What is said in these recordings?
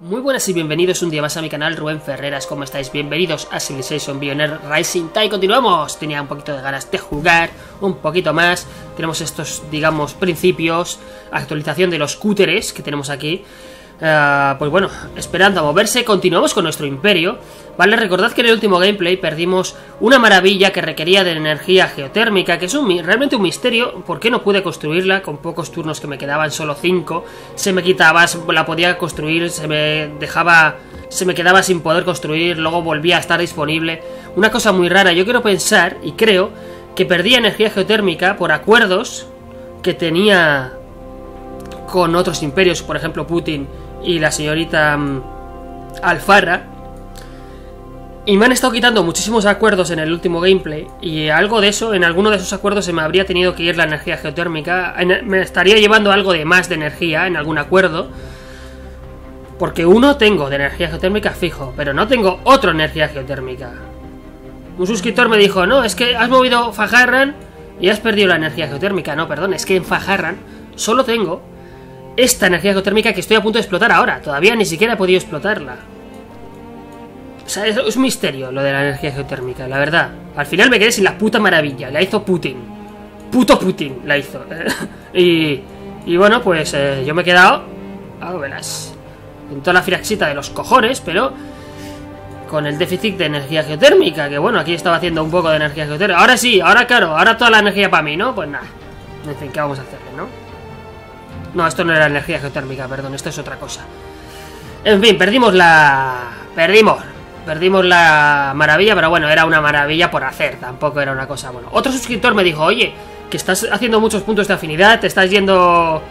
Muy buenas y bienvenidos un día más a mi canal, Rubén Ferreras, ¿cómo estáis? Bienvenidos a Civilization Billionaire Rising Tide, continuamos, tenía un poquito de ganas de jugar, un poquito más, tenemos estos, digamos, principios, actualización de los cúteres que tenemos aquí, uh, pues bueno, esperando a moverse, continuamos con nuestro imperio, vale, recordad que en el último gameplay perdimos una maravilla que requería de energía geotérmica, que es realmente un misterio, ¿por qué no pude construirla con pocos turnos que me quedaban, solo 5? Se me quitaba, la podía construir, se me dejaba, se me quedaba sin poder construir, luego volvía a estar disponible. Una cosa muy rara, yo quiero pensar y creo que perdía energía geotérmica por acuerdos que tenía con otros imperios, por ejemplo Putin y la señorita um, Alfarra, y me han estado quitando muchísimos acuerdos en el último gameplay. Y algo de eso, en alguno de esos acuerdos se me habría tenido que ir la energía geotérmica. Me estaría llevando algo de más de energía en algún acuerdo. Porque uno tengo de energía geotérmica fijo, pero no tengo otra energía geotérmica. Un suscriptor me dijo, no, es que has movido Fajarran y has perdido la energía geotérmica. No, perdón, es que en Fajarran solo tengo esta energía geotérmica que estoy a punto de explotar ahora. Todavía ni siquiera he podido explotarla. O sea, es, un misterio lo de la energía geotérmica, la verdad. Al final me quedé sin la puta maravilla. La hizo Putin. Puto Putin la hizo. y, y bueno, pues eh, yo me he quedado... A verás. En toda la firaxita de los cojones, pero... Con el déficit de energía geotérmica. Que bueno, aquí estaba haciendo un poco de energía geotérmica. Ahora sí, ahora claro, ahora toda la energía para mí, ¿no? Pues nada. En fin, ¿qué vamos a hacerle, no? No, esto no era energía geotérmica, perdón, esto es otra cosa. En fin, perdimos la... Perdimos Perdimos la maravilla, pero bueno, era una maravilla por hacer, tampoco era una cosa bueno. Otro suscriptor me dijo, oye, que estás haciendo muchos puntos de afinidad, te estás yendo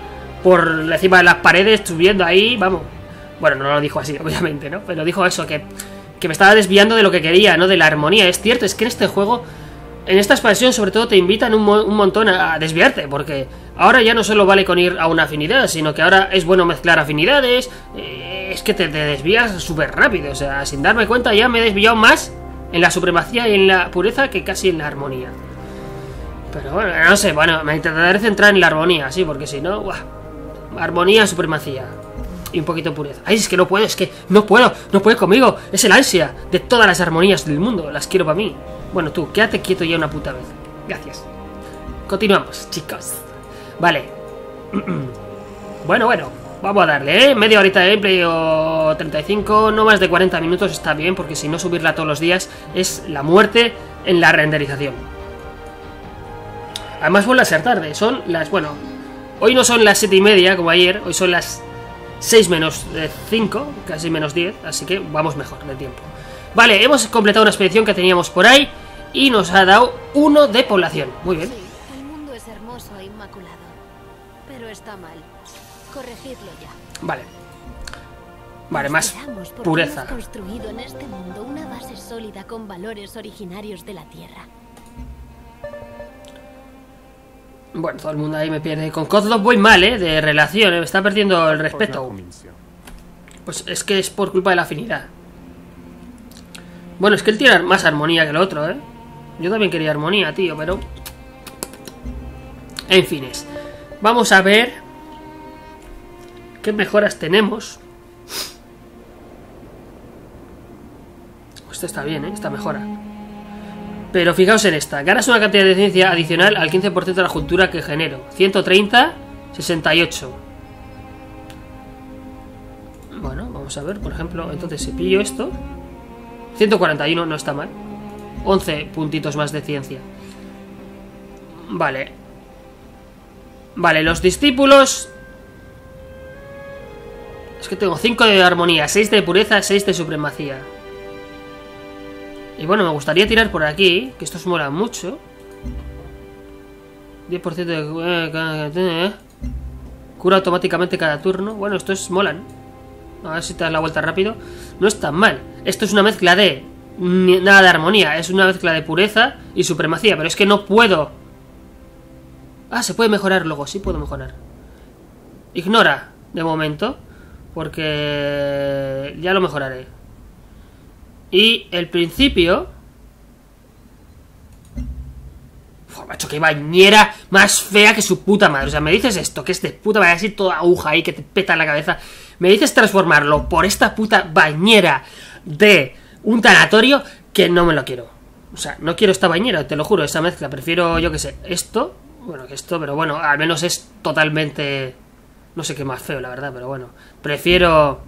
por encima de las paredes, subiendo ahí, vamos. Bueno, no lo dijo así, obviamente, ¿no? Pero dijo eso, que, que me estaba desviando de lo que quería, ¿no? De la armonía. Es cierto, es que en este juego, en esta expansión sobre todo te invitan un, un montón a, desviarte, porque ahora ya no solo vale con ir a una afinidad, sino que ahora es bueno mezclar afinidades, eh, es que te, desvías súper rápido. O sea, sin darme cuenta ya me he desviado más en la supremacía y en la pureza que casi en la armonía. Pero bueno, no sé, bueno, me intentaré centrar en la armonía, sí, porque si no, armonía, supremacía. Y un poquito de pureza. Ay, es que no puedo, es que no puedo, no puede conmigo. Es el ansia de todas las armonías del mundo. Las quiero para mí. Bueno, tú, quédate quieto ya una puta vez. Gracias. Continuamos, chicos. Vale. bueno, bueno. Vamos a darle, ¿eh? Media horita de gameplay o 35, no más de 40 minutos está bien, porque si no subirla todos los días es la muerte en la renderización. Además vuelve a ser tarde, son las, bueno, hoy no son las 7 y media como ayer, hoy son las 6 menos 5, casi menos 10, así que vamos mejor de tiempo. Vale, hemos completado una expedición que teníamos por ahí y nos ha dado uno de población. Muy bien. Está mal. Corregidlo ya. Vale. Vale, más pureza. Hemos construido en este mundo una base sólida con valores originarios de la Tierra. Bueno, todo el mundo ahí me pierde. Con Kozlov voy mal, ¿eh? De relación, ¿eh? me está perdiendo el respeto. Pues es que es por culpa de la afinidad. Bueno, es que él tiene más armonía que el otro, ¿eh? Yo también quería armonía, tío, pero... En fines. Vamos a ver ¿Qué mejoras tenemos? Esto está bien, ¿eh? Esta mejora. Pero fijaos en esta. Ganas una cantidad de ciencia adicional al 15% de la juntura que genero. 130, 68. Bueno, vamos a ver, por ejemplo, entonces si pillo esto... 141, no está mal. 11 puntitos más de ciencia. Vale. Vale, los discípulos es que tengo 5 de armonía, 6 de pureza, 6 de supremacía. Y bueno, me gustaría tirar por aquí, que estos mola mucho. 10% de... Eh, cura automáticamente cada turno. Bueno, estos molan. A ver si te das la vuelta rápido. No es tan mal. Esto es una mezcla de... Nada de armonía. Es una mezcla de pureza y supremacía. Pero es que no puedo... Ah, se puede mejorar luego. Sí puedo mejorar. Ignora, de momento. Porque ya lo mejoraré. Y el principio... Macho, qué bañera más fea que su puta madre. O sea, me dices esto, que es de puta madre, así toda aguja ahí, que te peta la cabeza. me dices transformarlo por esta puta bañera de un tanatorio que no me lo quiero. O sea, no quiero esta bañera, te lo juro, esa mezcla. Prefiero, yo que sé, esto. Bueno, que esto, pero bueno, al menos es totalmente. No sé qué más feo, la verdad, pero bueno. Prefiero.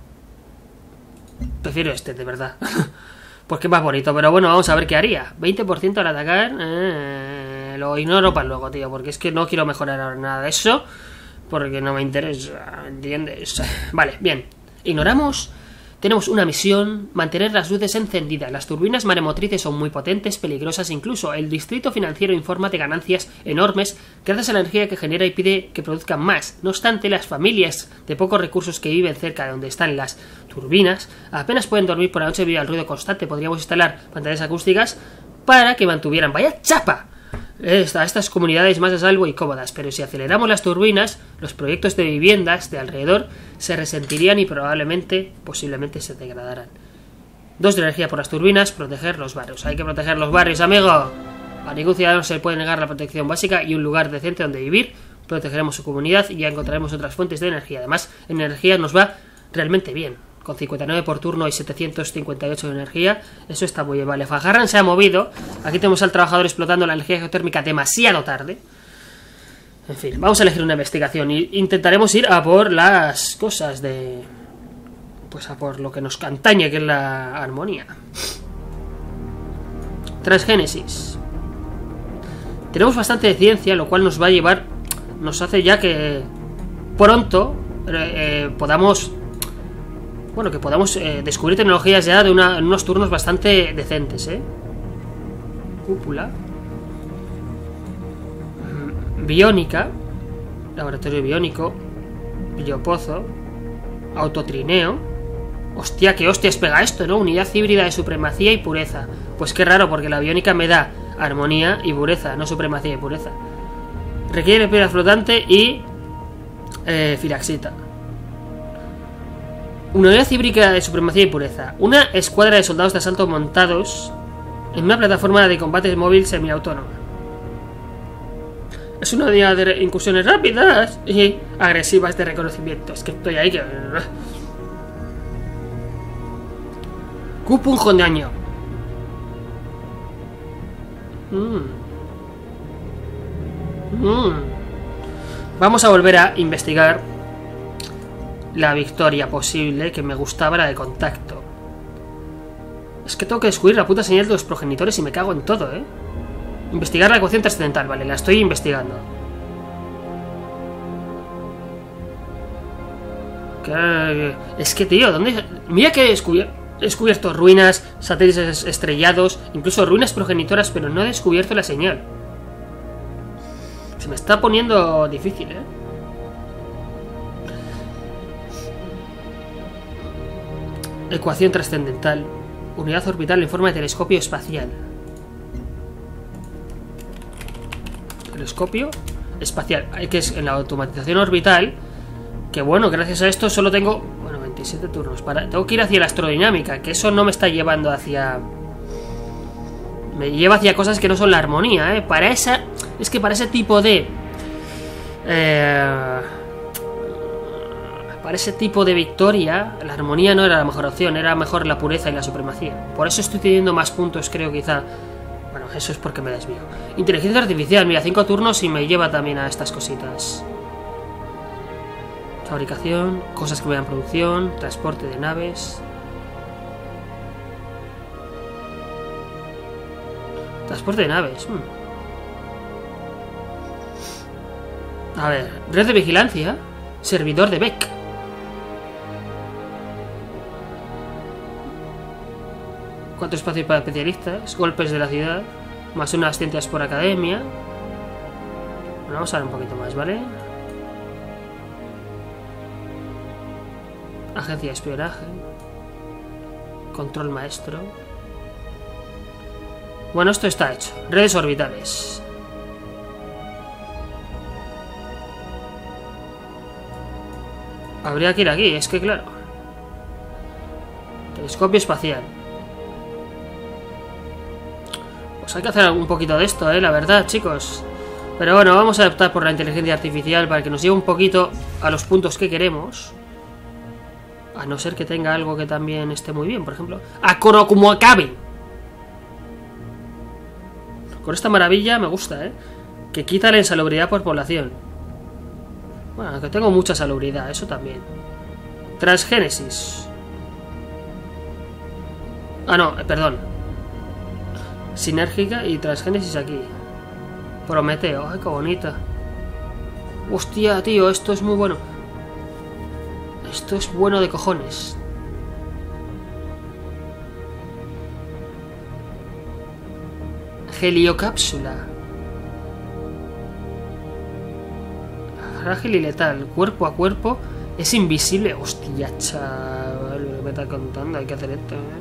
Prefiero este, de verdad. Porque es más bonito, pero bueno, vamos a ver qué haría. 20% al atacar. Eh, lo ignoro para luego, tío, porque es que no quiero mejorar nada de eso. Porque no me interesa, ¿entiendes? Vale, bien. Ignoramos tenemos una misión, mantener las luces encendidas. Las turbinas maremotrices son muy potentes, peligrosas incluso. El distrito financiero informa de ganancias enormes gracias a la energía que genera y pide que produzcan más. No obstante, las familias de pocos recursos que viven cerca de donde están las turbinas apenas pueden dormir por la noche debido al ruido constante. Podríamos instalar pantallas acústicas para que mantuvieran. ¡Vaya chapa! A estas comunidades más a salvo y cómodas, pero si aceleramos las turbinas, los proyectos de viviendas de alrededor se resentirían y probablemente, posiblemente se degradarán. Dos de energía por las turbinas, proteger los barrios. Hay que proteger los barrios, amigo. A ningún ciudadano se le puede negar la protección básica y un lugar decente donde vivir. Protegeremos su comunidad y ya encontraremos otras fuentes de energía. Además, energía nos va realmente bien con 59 por turno y 758 de energía. Eso está muy bien. Vale, Fajarran se ha movido. Aquí tenemos al trabajador explotando la energía geotérmica demasiado tarde. En fin, vamos a elegir una investigación y intentaremos ir a por las cosas de... Pues a por lo que nos cantañe, que es la armonía. Transgénesis. Tenemos bastante de ciencia, lo cual nos va a llevar... Nos hace ya que pronto eh, eh, podamos bueno, que podamos eh, descubrir tecnologías ya de unos turnos bastante decentes, ¿eh? Cúpula. Mm, biónica. Laboratorio biónico. Biopozo. Autotrineo. Hostia, qué hostias pega esto, ¿no? Unidad híbrida de supremacía y pureza. Pues qué raro, porque la biónica me da armonía y pureza, no supremacía y pureza. Requiere piedra flotante y eh, filaxita. Una unidad híbrida de supremacía y pureza. Una escuadra de soldados de asalto montados en una plataforma de combate móvil semiautónoma. Es una unidad de incursiones rápidas y agresivas de reconocimiento. Es que estoy ahí que... Un de año. Mm. Mm. Vamos a volver a investigar la victoria posible que me gustaba la de contacto. Es que tengo que descubrir la puta señal de los progenitores y me cago en todo, ¿eh? Investigar la ecuación trascendental, vale, la estoy investigando. Es que, tío, ¿dónde...? Mira que he descubierto ruinas, satélites estrellados, incluso ruinas progenitoras, pero no he descubierto la señal. Se me está poniendo difícil, ¿eh? Ecuación trascendental. Unidad orbital en forma de telescopio espacial. Telescopio espacial. Hay que es en la automatización orbital. Que bueno, gracias a esto solo tengo. Bueno, 27 turnos. Tengo que ir hacia la astrodinámica. Que eso no me está llevando hacia. Me lleva hacia cosas que no son la armonía, ¿eh? Para esa. Es que para ese tipo de. Eh para ese tipo de victoria, la armonía no era la mejor opción, era mejor la pureza y la supremacía. Por eso estoy teniendo más puntos, creo, quizá. Bueno, eso es porque me desvío. Inteligencia artificial, mira, cinco turnos y me lleva también a estas cositas. Fabricación, cosas que vean producción, transporte de naves. Transporte de naves. Hmm. A ver, red de vigilancia. Servidor de Beck. Cuatro espacios para especialistas, golpes de la ciudad, más unas cientas por academia. Bueno, vamos a ver un poquito más, ¿vale? Agencia de espionaje. Control maestro. Bueno, esto está hecho. Redes orbitales. Habría que ir aquí, es que claro. Telescopio espacial. Hay que hacer un poquito de esto, ¿eh? La verdad, chicos. Pero bueno, vamos a optar por la inteligencia artificial para que nos lleve un poquito a los puntos que queremos. A no ser que tenga algo que también esté muy bien, por ejemplo. ¡A acabe! Con esta maravilla me gusta, ¿eh? Que quita la insalubridad por población. Bueno, que tengo mucha salubridad, eso también. Transgénesis. Ah, no, eh, perdón. Sinérgica y transgénesis aquí. Prometeo, ay, qué bonita. Hostia, tío, esto es muy bueno. Esto es bueno de cojones. Heliocápsula. Frágil y letal. Cuerpo a cuerpo. Es invisible. Hostia, chaval. Me está contando. Hay que hacer esto. ¿eh?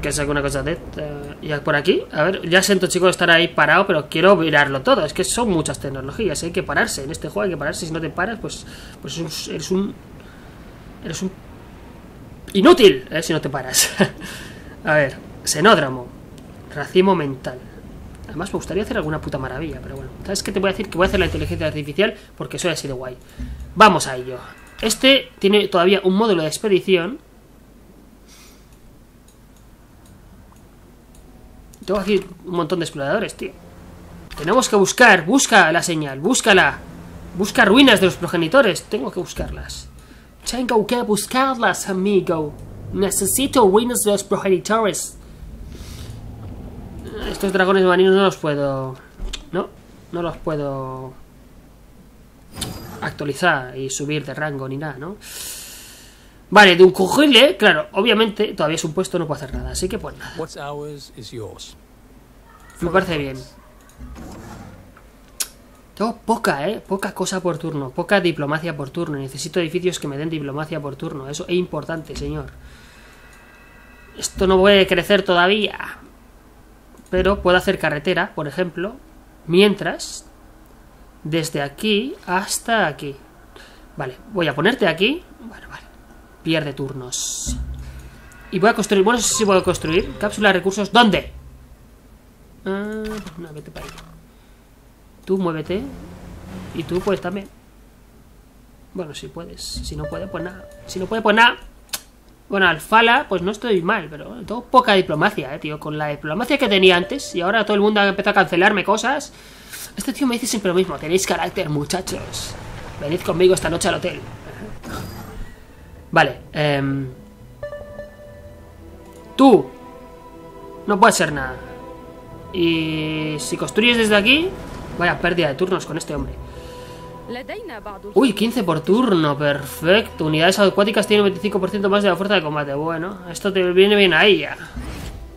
Que sacar una cosa de esta. Y por aquí. A ver, ya siento, chicos, estar ahí parado. Pero quiero mirarlo todo. Es que son muchas tecnologías. Hay que pararse. En este juego hay que pararse. Si no te paras, pues, pues eres un Eres un... Inútil, ¿eh? Si no te paras. a ver, Xenódramo. Racimo mental. Además me gustaría hacer alguna puta maravilla, pero bueno. ¿Sabes qué te voy a decir? Que voy a hacer la inteligencia artificial porque soy así de guay. Vamos a ello. Este tiene todavía un módulo de expedición. Tengo aquí un montón de exploradores, tío. Tenemos que buscar, busca la señal, búscala. Busca ruinas de los progenitores, tengo que buscarlas. Tengo que buscarlas, amigo. Necesito ruinas de los progenitores. Estos dragones marinos no los puedo... No, no los puedo... Actualizar y subir de rango ni nada, ¿no? Vale, de un cujile, claro, obviamente todavía es un puesto, no puedo hacer nada, así que pues nada. Me parece bien. Tengo poca, ¿eh? Poca cosa por turno, poca diplomacia por turno. Necesito edificios que me den diplomacia por turno. Eso es importante, señor. Esto no puede crecer todavía. Pero puedo hacer carretera, por ejemplo. Mientras, desde aquí hasta aquí. Vale, voy a ponerte aquí. Bueno, vale. Pierde turnos. Y voy a construir... Bueno, no sé si puedo construir. Cápsula de recursos. ¿Dónde? Ah, ahí. Tú muévete. Y tú puedes también. Bueno, si puedes. Si no puede, pues nada. Si no puede, pues nada. Bueno, al Fala, pues no estoy mal, pero tengo poca diplomacia, eh, tío. Con la diplomacia que tenía antes y ahora todo el mundo ha empezado a cancelarme cosas. Este tío me dice siempre lo mismo. Tenéis carácter, muchachos. Venid conmigo esta noche al hotel. Vale, eh... Tú. No puedes ser nada. Y si construyes desde aquí, Vaya pérdida de turnos con este hombre. Uy, 15 por turno, perfecto. Unidades acuáticas tienen 25% más de la fuerza de combate. Bueno, esto te viene bien a ella.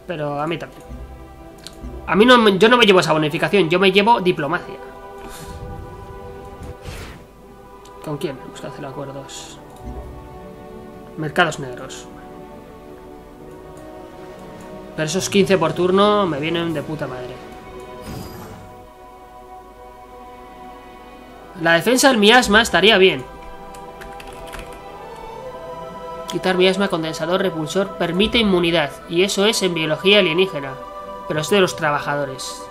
Pero a mí también. A mí no, yo no me llevo esa bonificación, yo me llevo diplomacia. ¿Con quién? Tenemos que hacer acuerdos. Mercados negros. Pero esos 15 por turno me vienen de puta madre. La defensa del miasma estaría bien. Quitar miasma, condensador, repulsor, permite inmunidad. Y eso es en biología alienígena. Pero es de los trabajadores.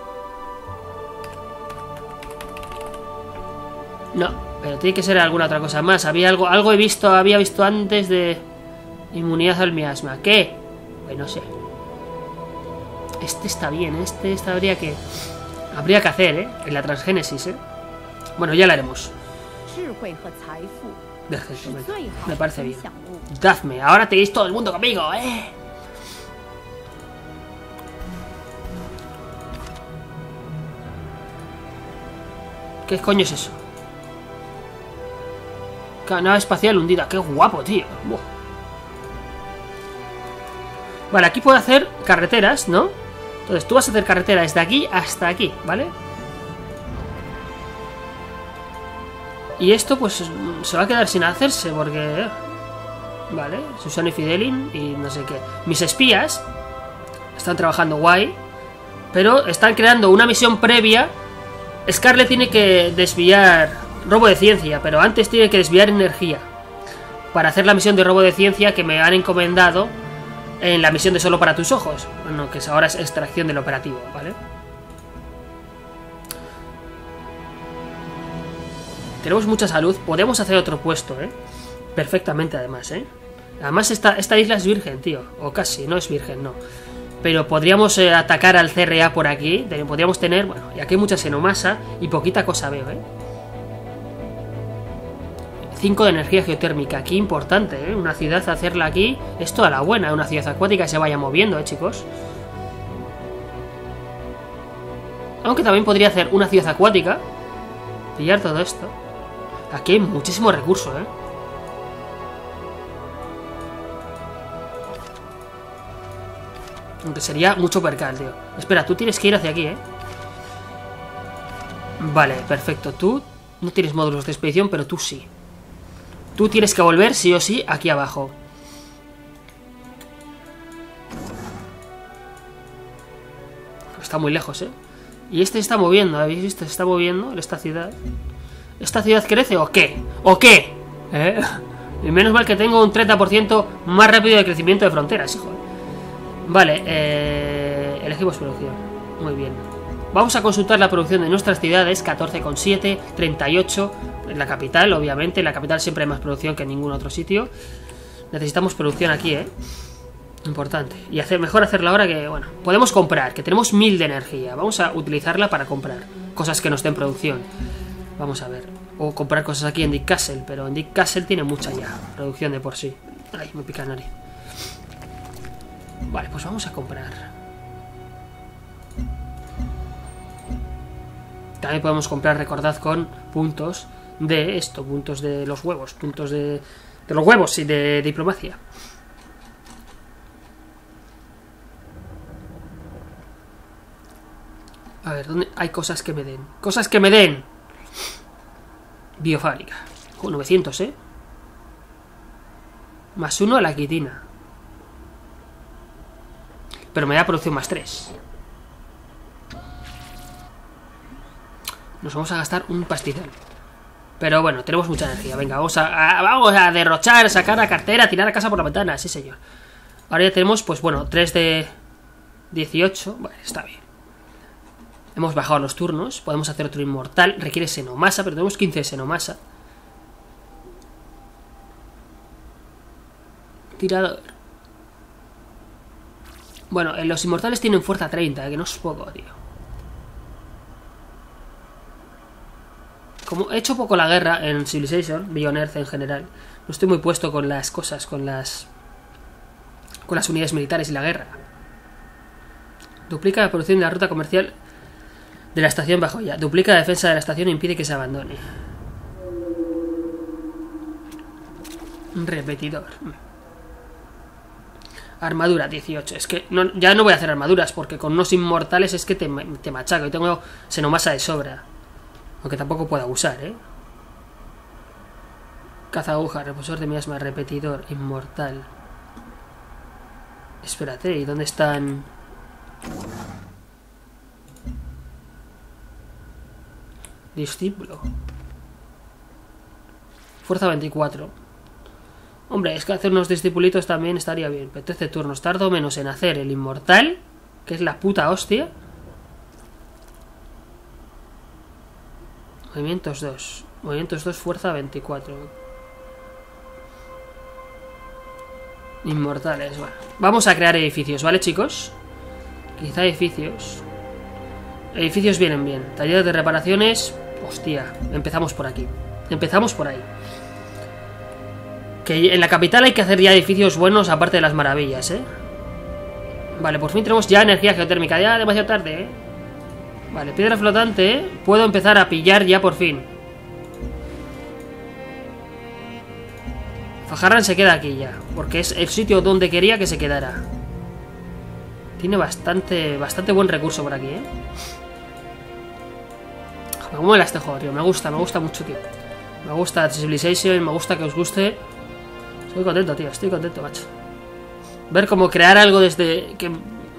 No, pero tiene que ser alguna otra cosa más. Había algo, algo he visto, había visto antes de inmunidad al miasma. ¿Qué? Pues no sé. Este está bien, este habría que... Habría que hacer, ¿eh? En la transgénesis, ¿eh? Bueno, ya la haremos. me parece bien. Dadme, ahora tenéis todo el mundo conmigo, ¿eh? ¿Qué coño es eso? Nave espacial hundida. Qué guapo, tío. Vale, aquí puedo hacer carreteras, ¿no? Entonces tú vas a hacer carretera desde aquí hasta aquí, ¿vale? Y esto pues se va a quedar sin hacerse porque... Vale, Susana y Fidelin y no sé qué. Mis espías están trabajando guay, pero están creando una misión previa. Scarlet tiene que desviar robo de ciencia, pero antes tiene que desviar energía. Para hacer la misión de robo de ciencia que me han encomendado en la misión de solo para tus ojos. Bueno, que ahora es extracción del operativo, ¿vale? Tenemos mucha salud, podemos hacer otro puesto, ¿eh? Perfectamente además, ¿eh? Además, esta, esta isla es virgen, tío. O casi, no es virgen, no. Pero podríamos eh, atacar al CRA por aquí. Podríamos tener, bueno, y aquí hay mucha xenomasa y poquita cosa veo, ¿eh? 5 de energía geotérmica, aquí importante, ¿eh? Una ciudad hacerla aquí es toda la buena, una ciudad acuática se vaya moviendo, ¿eh, chicos? Aunque también podría hacer una ciudad acuática. Pillar todo esto. Aquí hay muchísimo recurso, ¿eh? Aunque sería mucho percal, tío. Espera, tú tienes que ir hacia aquí, ¿eh? Vale, perfecto. Tú no tienes módulos de expedición, pero tú sí. Tú tienes que volver, sí o sí, aquí abajo. Está muy lejos, ¿eh? Y este se está moviendo, ¿habéis visto? Se está moviendo en esta ciudad. ¿Esta ciudad crece o qué? ¿O qué? ¿Eh? Y menos mal que tengo un 30% más rápido de crecimiento de fronteras, hijo. Vale, eh, elegimos producción. Muy bien. Vamos a consultar la producción de nuestras ciudades, 14,7, 38, en la capital, obviamente. En la capital siempre hay más producción que en ningún otro sitio. Necesitamos producción aquí, ¿eh? Importante. Y hacer, mejor hacerla ahora que, bueno, podemos comprar, que tenemos 1000 de energía. Vamos a utilizarla para comprar cosas que no estén producción. Vamos a ver. O comprar cosas aquí en Dick Castle, pero en Dick Castle tiene mucha ya producción de por sí. Ay, me pica nariz. Vale, pues vamos a comprar. También podemos comprar, recordad, con puntos de esto, puntos de los huevos, puntos de, de los huevos y de diplomacia. A ver, ¿dónde hay cosas que me den? ¡Cosas que me den! Biofábrica. Con 900, ¿eh? Más uno a la quitina. Pero me da producción más 3. Nos vamos a gastar un pastizal. Pero bueno, tenemos mucha energía. Venga, vamos a, vamos a derrochar, sacar la cartera, tirar a casa por la ventana. Sí, señor. Ahora ya tenemos, pues bueno, 3 de 18. Bueno, está bien. Hemos bajado los turnos. Podemos hacer otro inmortal. Requiere senomasa, pero tenemos 15 de senomasa. Tirador. Bueno, los inmortales tienen fuerza 30, que no es poco, tío. Como he hecho poco la guerra en Civilization, Beyond Earth en general, no estoy muy puesto con las cosas, con las... con las unidades militares y la guerra. Duplica la producción de la ruta comercial de la estación bajo ya. Duplica la defensa de la estación e impide que se abandone. Repetidor. Armadura 18. Es que ya no voy a hacer armaduras porque con unos inmortales es que te, te machaco. Y tengo senomasa de sobra. Aunque tampoco puedo usar, ¿eh? Caza aguja, repulsor de miasma, repetidor, inmortal. Espérate, ¿y dónde están...? Discípulo. Fuerza 24. Hombre, es que hacer unos discipulitos también estaría bien. Pero 13 turnos. Tardo menos en hacer el inmortal, que es la puta hostia. Movimientos 2. Movimientos 2, fuerza 24. Inmortales, bueno. Vamos a crear edificios, ¿vale, chicos? Quizá edificios. Edificios vienen bien. Taller de reparaciones, Hostia, empezamos por aquí. Empezamos por ahí. Que en la capital hay que hacer ya edificios buenos aparte de las maravillas, ¿eh? Vale, por fin tenemos ya energía geotérmica. Ya demasiado tarde, ¿eh? Vale, piedra flotante, ¿eh? Puedo empezar a pillar ya por fin. Fajarran se queda aquí ya. Porque es el sitio donde quería que se quedara. Tiene bastante, bastante buen recurso por aquí, ¿eh? Me mola este juego, tío. Me gusta, me gusta mucho, tío. Me gusta Civilization, me gusta que os guste. Estoy contento, tío. Estoy contento, macho. Ver cómo crear algo desde que,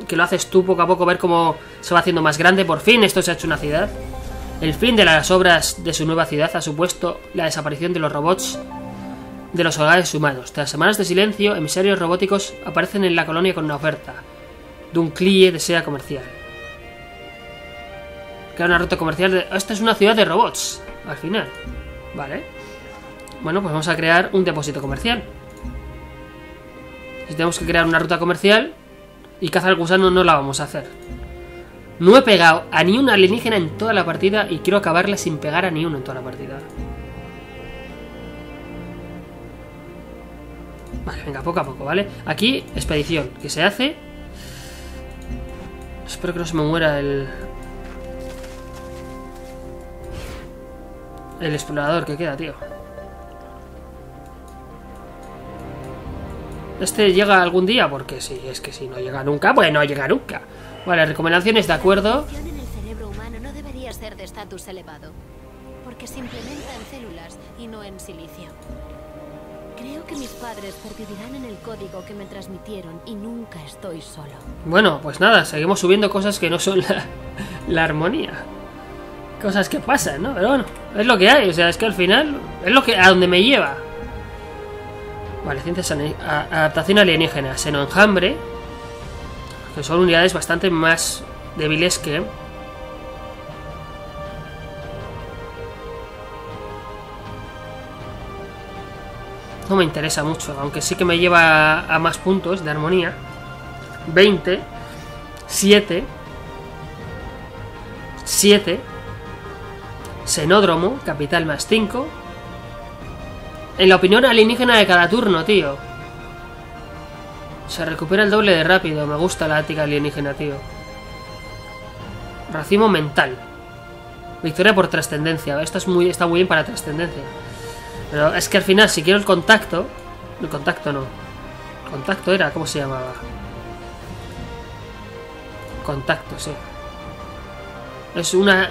que lo haces tú poco a poco, ver cómo se va haciendo más grande. Por fin esto se ha hecho una ciudad. El fin de las obras de su nueva ciudad ha supuesto la desaparición de los robots de los hogares humanos. Tras semanas de silencio, emisarios robóticos aparecen en la colonia con una oferta. Dunclie desea comercial una ruta comercial de... Esta es una ciudad de robots, al final. Vale. Bueno, pues vamos a crear un depósito comercial. Si tenemos que crear una ruta comercial y cazar gusano no la vamos a hacer. No he pegado a ni una alienígena en toda la partida y quiero acabarla sin pegar a ni uno en toda la partida. Vale, venga, poco a poco, ¿vale? Aquí, expedición, que se hace. Espero que no se me muera el... El explorador que queda, tío. ¿Este llega algún día? Porque si es que si no llega nunca, pues no llega nunca. Vale, recomendaciones de acuerdo. La en el cerebro humano no debería ser de estatus elevado, porque se implementa en células y no en silicio. Creo que mis padres pervivirán en el código que me transmitieron y nunca estoy solo. Bueno, pues nada, seguimos subiendo cosas que no son la, la armonía. Cosas que pasan, ¿no? Pero bueno, es lo que hay, o sea, es que al final es lo que a donde me lleva. Vale, ciencias adaptación alienígena, senoenjambre, que son unidades bastante más débiles que No me interesa mucho, aunque sí que me lleva a, más puntos de armonía. 20, 7, 7, Xenódromo, capital más 5. En la opinión alienígena de cada turno, tío. Se recupera el doble de rápido, me gusta la ática alienígena, tío. Racimo mental. Victoria por trascendencia, esto es muy, está muy bien para trascendencia. Pero es que al final, si quiero el contacto. El contacto no. Contacto era, ¿cómo se llamaba? Contacto, sí. Es una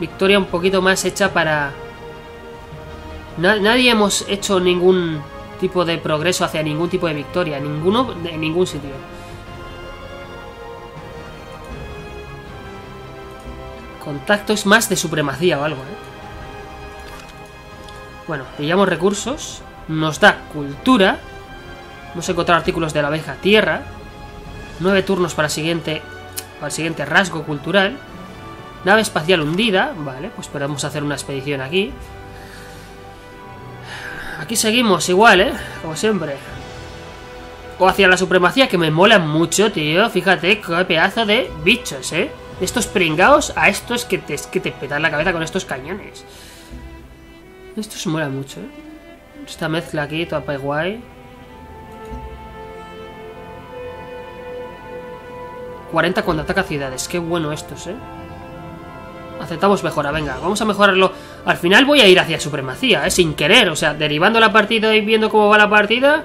victoria un poquito más hecha para. Na- nadie hemos hecho ningún tipo de progreso hacia ningún tipo de victoria. Ninguno en ningún sitio. Contacto es más de supremacía o algo, ¿eh? Bueno, pillamos recursos. Nos da cultura. Hemos encontrado artículos de la abeja tierra. Nueve turnos para el siguiente. Para el siguiente rasgo cultural. Nave espacial hundida. Vale, pues podemos hacer una expedición aquí. Aquí seguimos igual, ¿eh? Como siempre. O hacia la supremacía, que me mola mucho, tío. Fíjate, qué pedazo de bichos, ¿eh? Estos pringaos a estos que te, que te petan la cabeza con estos cañones. Esto se mola mucho, ¿eh? Esta mezcla aquí, toda pa' guay. 40 cuando ataca ciudades. Qué bueno estos, ¿eh? Aceptamos mejora, venga, vamos a mejorarlo. Al final voy a ir hacia supremacía, ¿eh? Sin querer, o sea, derivando la partida y viendo cómo va la partida.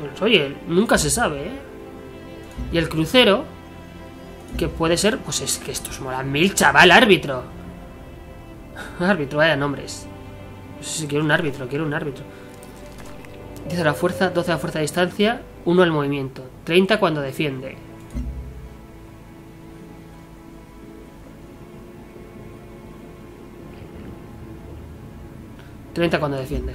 Pues, oye, nunca se sabe, ¿eh? Y el crucero, que puede ser, pues es que estos molan mil, chaval, árbitro. Árbitro, vaya nombres. No sé si quiero un árbitro, quiero un árbitro. 10 a la fuerza, 12 a la fuerza a distancia, 1 al movimiento, 30 cuando defiende. ...30 cuando defiende.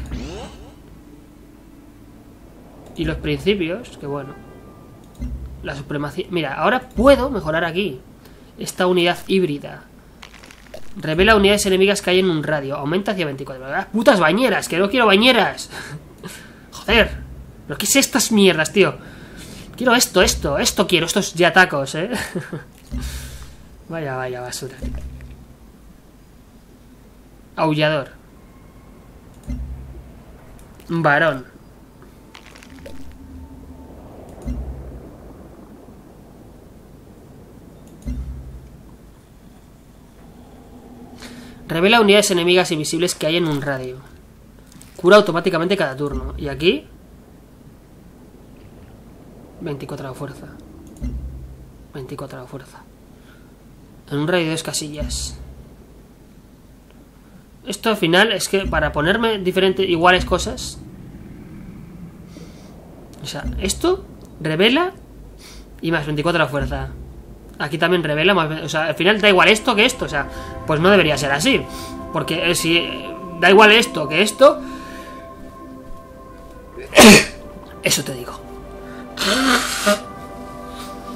Y los principios, que bueno. La supremacía... Mira, ahora puedo mejorar aquí. Esta unidad híbrida. Revela unidades enemigas que hay en un radio. Aumenta hacia 24. ¿verdad? ¡Putas bañeras! ¡Que no quiero bañeras! Joder. ¿Pero qué es estas mierdas, tío? Quiero esto, esto, esto quiero. Estos ya tacos, ¿eh? vaya, vaya, basura. Aullador. Varón. Revela unidades enemigas invisibles que hay en un radio. Cura automáticamente cada turno. Y aquí... 24 de fuerza. 24 de fuerza. En un radio de dos casillas. Esto al final es que para ponerme diferentes, iguales cosas... O sea, esto revela y más 24 de fuerza. Aquí también revela más... O sea, al final da igual esto que esto. O sea, pues no debería ser así. Porque eh, si eh, da igual esto que esto... Eso te digo.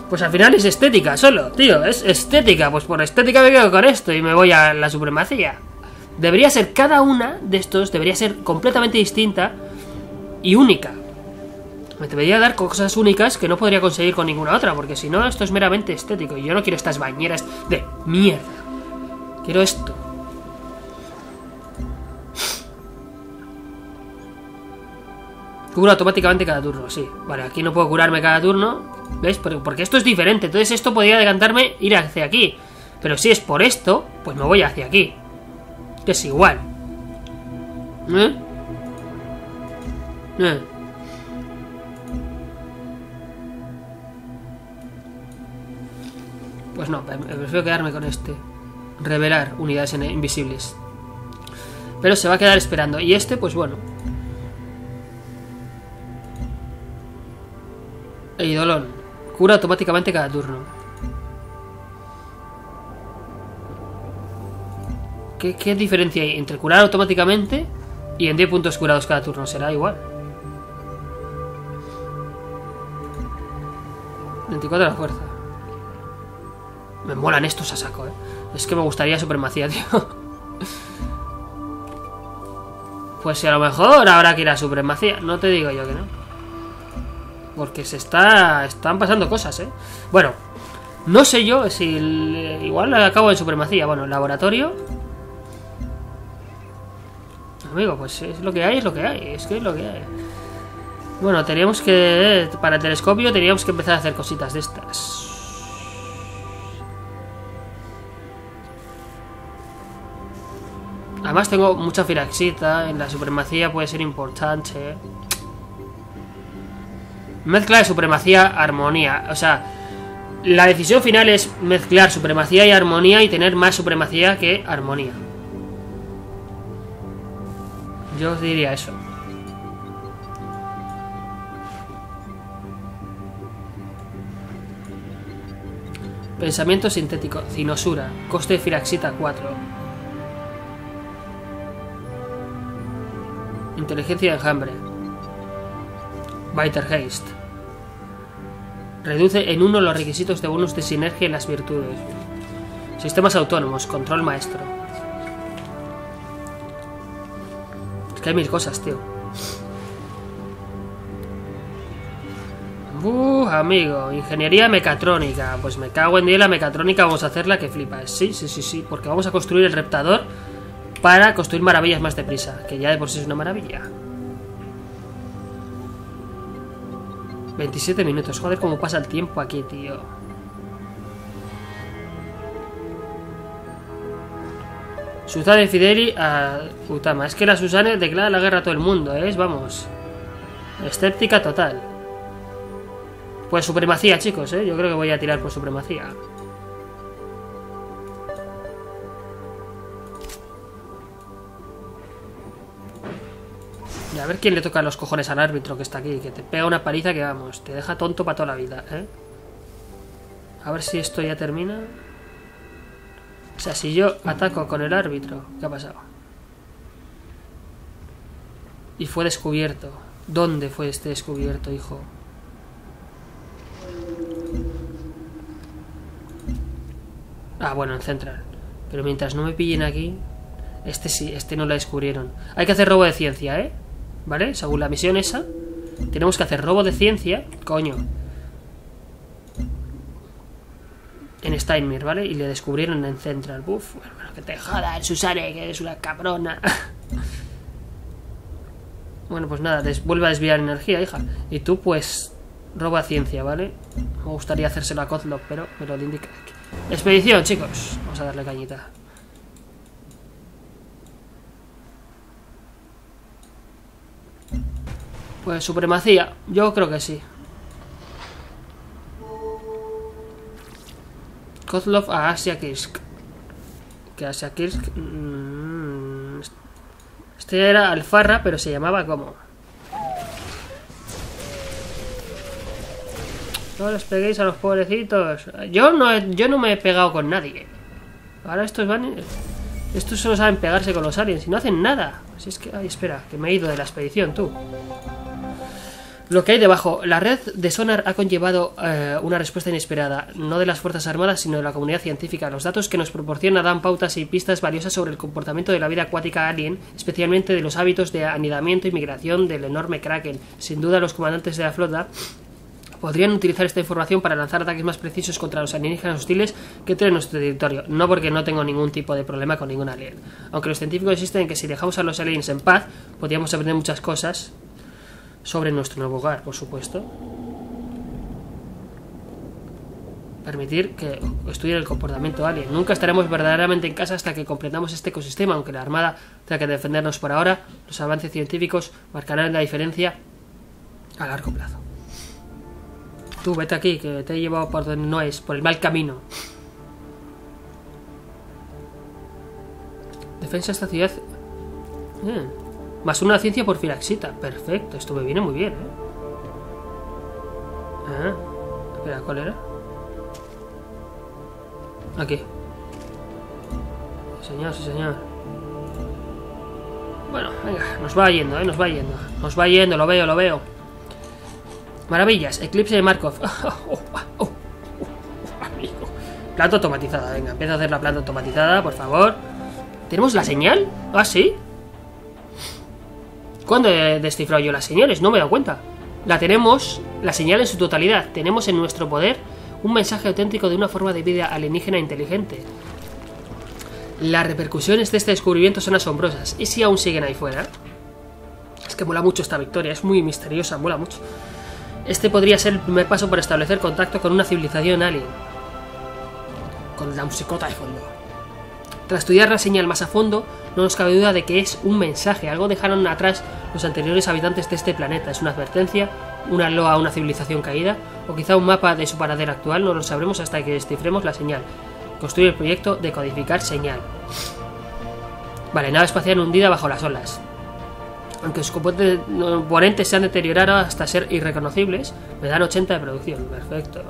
Pues al final es estética solo, tío. Es estética. Pues por estética me quedo con esto y me voy a la supremacía. Debería ser cada una de estos, debería ser completamente distinta y única. Me debería dar cosas únicas que no podría conseguir con ninguna otra, porque si no, esto es meramente estético. Y yo no quiero estas bañeras de mierda. Quiero esto. Curo automáticamente cada turno, sí. Vale, aquí no puedo curarme cada turno. ¿Veis? Porque esto es diferente. Entonces esto podría decantarme ir hacia aquí. Pero si es por esto, pues me voy hacia aquí. Es igual. ¿Eh? ¿Eh? Pues no, prefiero quedarme con este. Revelar unidades invisibles. Pero se va a quedar esperando. Y este, pues bueno, Eidolon. Cura automáticamente cada turno. ¿Qué, diferencia hay entre curar automáticamente y en 10 puntos curados cada turno? Será igual. 24 de la fuerza. Me molan estos a saco, eh. Es que me gustaría supremacía, tío. Pues si a lo mejor ahora que ir a supremacía. No te digo yo que no. Porque se está. Están pasando cosas, ¿eh? Bueno, no sé yo si. igual acabo de supremacía. Bueno, laboratorio. Amigo, pues es lo que hay, es lo que hay. Es que es lo que hay. Bueno, teníamos que. Para el telescopio teníamos que empezar a hacer cositas de estas. Además tengo mucha firaxita, en la supremacía puede ser importante. Mezcla de supremacía, armonía. O sea, la decisión final es mezclar supremacía y armonía y tener más supremacía que armonía. Yo diría eso. Pensamiento sintético, cinosura, coste de firaxita 4. Inteligencia de enjambre. Biter Haste. Reduce en uno los requisitos de bonus de sinergia y las virtudes. Sistemas autónomos, control maestro. Que mil cosas, tío. Uh, amigo, ingeniería mecatrónica. Pues me cago en día la mecatrónica, vamos a hacerla que flipa. Sí, sí, sí, sí, porque vamos a construir el reptador para construir maravillas más deprisa, que ya de por sí es una maravilla. 27 minutos. Joder, cómo pasa el tiempo aquí, tío. Susana Fideli a Utama. Es que la Susana declara la guerra a todo el mundo, ¿eh? Vamos. Escéptica total. Pues supremacía, chicos, ¿eh? Yo creo que voy a tirar por supremacía. a ver quién le toca los cojones al árbitro que está aquí, que te pega una paliza que vamos, te deja tonto para toda la vida, ¿eh? A ver si esto ya termina. Sea, si yo ataco con el árbitro, ¿qué ha pasado? Y fue descubierto. ¿Dónde fue este descubierto, hijo? Ah, bueno, en Central. Pero mientras no me pillen aquí... Este sí, este no la descubrieron. Hay que hacer robo de ciencia, ¿eh? ¿Vale? Según la misión esa, tenemos que hacer robo de ciencia. Coño. En Steinmeier, ¿vale? Y le descubrieron en Central. Uf, bueno, que te jodas, Susane, que eres una cabrona. bueno, pues nada, vuelve a desviar energía, hija. Y tú, pues, robo a ciencia, ¿vale? Me gustaría hacérselo a Kozlov, pero me lo indica Expedición, chicos. Vamos a darle cañita. Pues supremacía, yo creo que sí. Kozlov a Asia Kirsk. Que Asia Kirsk... Mm, este era Alfarra, pero se llamaba como... No les peguéis a los pobrecitos. Yo no, yo no me he pegado con nadie. Ahora estos van... Estos solo saben pegarse con los aliens y no hacen nada. Así es que... Ay, espera, que me he ido de la expedición, tú. Lo que hay debajo, la red de sonar ha conllevado eh, una respuesta inesperada, no de las Fuerzas Armadas, sino de la comunidad científica. Los datos que nos proporciona dan pautas y pistas valiosas sobre el comportamiento de la vida acuática alien, especialmente de los hábitos de anidamiento y migración del enorme kraken. Sin duda, los comandantes de la flota podrían utilizar esta información para lanzar ataques más precisos contra los alienígenas hostiles que tienen nuestro territorio. No porque no tengo ningún tipo de problema con ningún alien. Aunque los científicos insisten en que si dejamos a los aliens en paz, podríamos aprender muchas cosas sobre nuestro nuevo hogar, por supuesto. Permitir que estudien el comportamiento alien. Nunca estaremos verdaderamente en casa hasta que completamos este ecosistema, aunque la Armada tenga que defendernos por ahora. Los avances científicos marcarán la diferencia a largo plazo. Tú, vete aquí, que te he llevado por donde no es, por el mal camino. Defensa de esta ciudad. Eh, Más una ciencia por filaxita. Perfecto, esto me viene muy bien, ¿eh? Ah, espera, ¿cuál era? Aquí. Señor, sí, señor. Bueno, venga, nos va yendo, ¿eh? Nos va yendo. Nos va yendo, lo veo, lo veo. Maravillas, eclipse de Markov. Planta automatizada, venga, empieza a hacer la planta automatizada, por favor. ¿Tenemos la señal? Ah, sí. ¿Cuándo he descifrado yo las señales? No me he dado cuenta. La tenemos, la señal en su totalidad. Tenemos en nuestro poder un mensaje auténtico de una forma de vida alienígena inteligente. Las repercusiones de este descubrimiento son asombrosas. ¿Y si aún siguen ahí fuera? Es que mola mucho esta victoria, es muy misteriosa, mola mucho. Este podría ser el primer paso para establecer contacto con una civilización alien. Con la musicota de fondo. Tras estudiar la señal más a fondo, no nos cabe duda de que es un mensaje, algo dejaron atrás los anteriores habitantes de este planeta. Es una advertencia, una loa a una civilización caída, o quizá un mapa de su paradero actual, no lo sabremos hasta que descifremos la señal. Construye el proyecto de codificar señal. Vale, nave espacial hundida bajo las olas. Aunque sus componentes se han deteriorado hasta ser irreconocibles, me dan 80 de producción. Perfecto.